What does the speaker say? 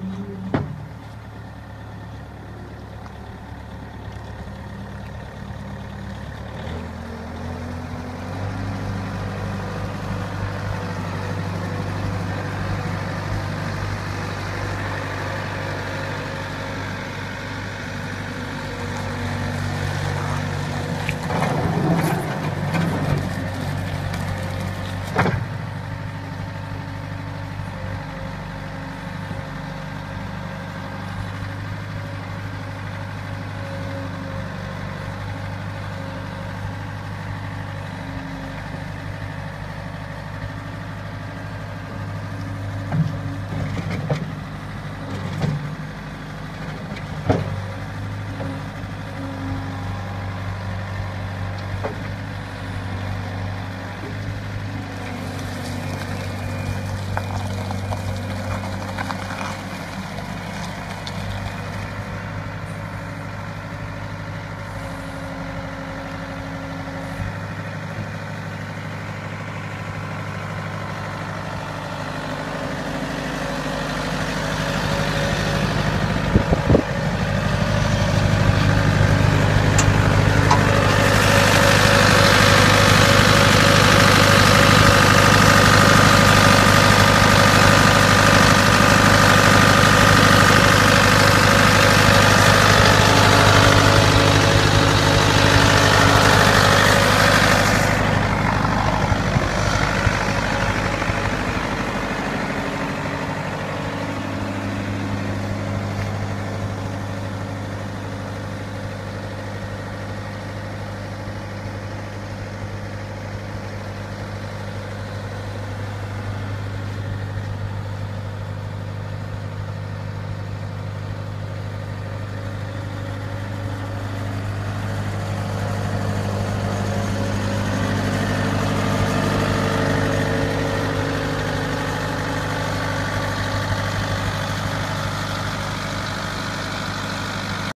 はい。